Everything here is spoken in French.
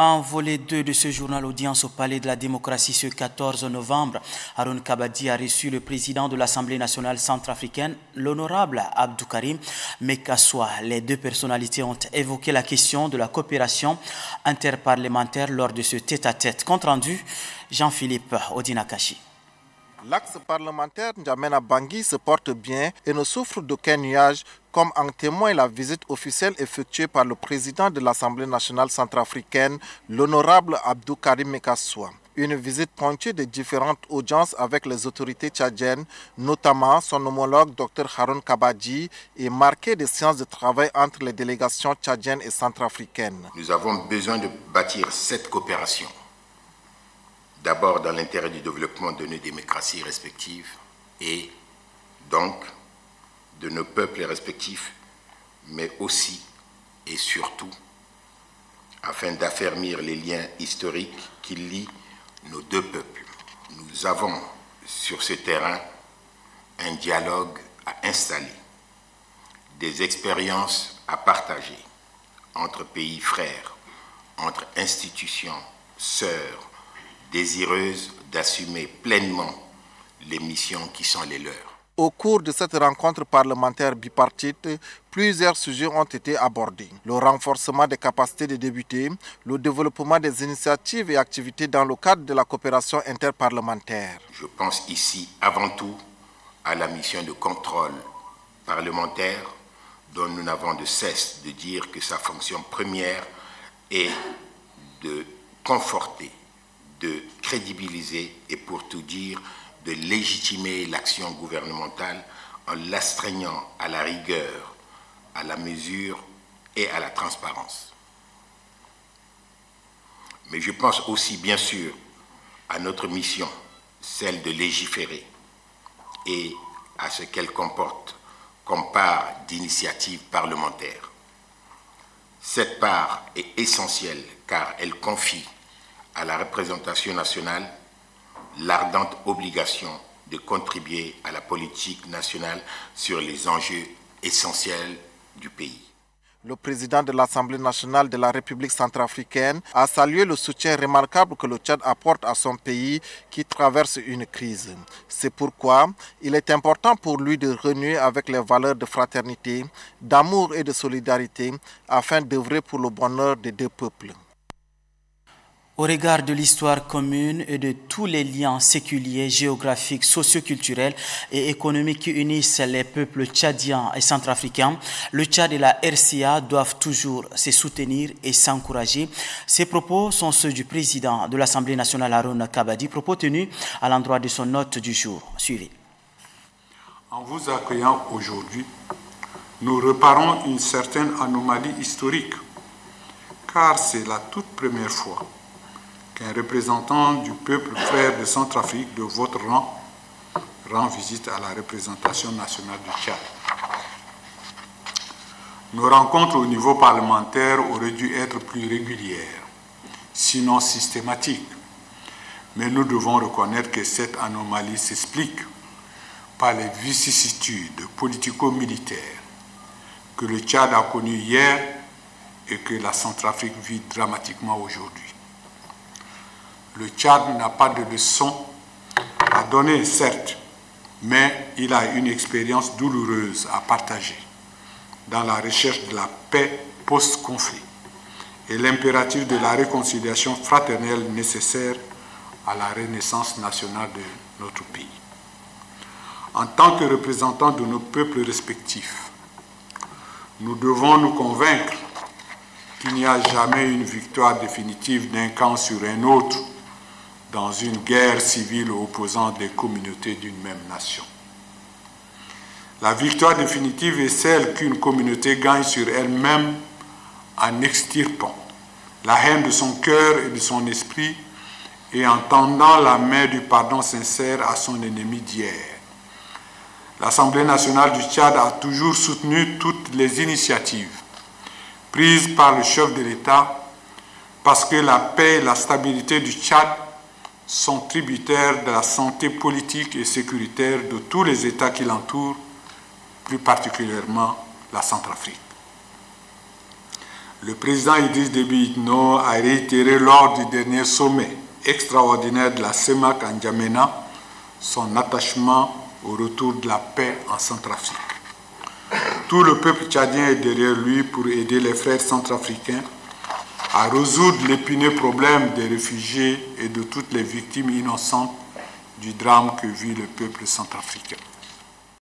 En volet 2 de ce journal, audience au Palais de la démocratie ce 14 novembre, Haroun Kabadi a reçu le président de l'Assemblée nationale centrafricaine, l'honorable Abdou Karim. Les deux personnalités ont évoqué la question de la coopération interparlementaire lors de ce tête-à-tête. Compte rendu, Jean-Philippe Odinakashi. L'axe parlementaire N'Djamena Bangui se porte bien et ne souffre d'aucun nuage, comme en témoigne la visite officielle effectuée par le président de l'Assemblée nationale centrafricaine, l'honorable Abdou Karim Mekassoua. Une visite ponctuée de différentes audiences avec les autorités tchadiennes, notamment son homologue Dr Haroun Kabadji, et marquée des séances de travail entre les délégations tchadiennes et centrafricaines. Nous avons besoin de bâtir cette coopération d'abord dans l'intérêt du développement de nos démocraties respectives et donc de nos peuples respectifs, mais aussi et surtout afin d'affermir les liens historiques qui lient nos deux peuples. Nous avons sur ce terrain un dialogue à installer, des expériences à partager entre pays frères, entre institutions sœurs, désireuses d'assumer pleinement les missions qui sont les leurs. Au cours de cette rencontre parlementaire bipartite, plusieurs sujets ont été abordés. Le renforcement des capacités des députés, le développement des initiatives et activités dans le cadre de la coopération interparlementaire. Je pense ici avant tout à la mission de contrôle parlementaire dont nous n'avons de cesse de dire que sa fonction première est de conforter de crédibiliser et pour tout dire, de légitimer l'action gouvernementale en l'astreignant à la rigueur, à la mesure et à la transparence. Mais je pense aussi, bien sûr, à notre mission, celle de légiférer, et à ce qu'elle comporte comme part d'initiative parlementaire. Cette part est essentielle car elle confie à la représentation nationale l'ardente obligation de contribuer à la politique nationale sur les enjeux essentiels du pays. Le président de l'Assemblée nationale de la République centrafricaine a salué le soutien remarquable que le Tchad apporte à son pays qui traverse une crise. C'est pourquoi il est important pour lui de renouer avec les valeurs de fraternité, d'amour et de solidarité afin d'œuvrer pour le bonheur des deux peuples. Au regard de l'histoire commune et de tous les liens séculiers, géographiques, socioculturels et économiques qui unissent les peuples tchadiens et centrafricains, le Tchad et la RCA doivent toujours se soutenir et s'encourager. Ces propos sont ceux du président de l'Assemblée nationale Haroun Kabadi, propos tenus à l'endroit de son note du jour. Suivez. En vous accueillant aujourd'hui, nous reparons une certaine anomalie historique, car c'est la toute première fois qu'un représentant du peuple frère de Centrafrique de votre rang rend visite à la représentation nationale du Tchad. Nos rencontres au niveau parlementaire auraient dû être plus régulières, sinon systématiques. Mais nous devons reconnaître que cette anomalie s'explique par les vicissitudes politico-militaires que le Tchad a connues hier et que la Centrafrique vit dramatiquement aujourd'hui. Le Tchad n'a pas de leçon à donner, certes, mais il a une expérience douloureuse à partager dans la recherche de la paix post-conflit et l'impératif de la réconciliation fraternelle nécessaire à la renaissance nationale de notre pays. En tant que représentants de nos peuples respectifs, nous devons nous convaincre qu'il n'y a jamais une victoire définitive d'un camp sur un autre dans une guerre civile opposant des communautés d'une même nation. La victoire définitive est celle qu'une communauté gagne sur elle-même en extirpant la haine de son cœur et de son esprit et en tendant la main du pardon sincère à son ennemi d'hier. L'Assemblée nationale du Tchad a toujours soutenu toutes les initiatives prises par le chef de l'État parce que la paix et la stabilité du Tchad sont tributaires de la santé politique et sécuritaire de tous les États qui l'entourent, plus particulièrement la Centrafrique. Le président Idriss Déby Itno a réitéré lors du dernier sommet extraordinaire de la CEMAC en Djamena son attachement au retour de la paix en Centrafrique. Tout le peuple tchadien est derrière lui pour aider les frères centrafricains à résoudre l'épineux problème des réfugiés et de toutes les victimes innocentes du drame que vit le peuple centrafricain.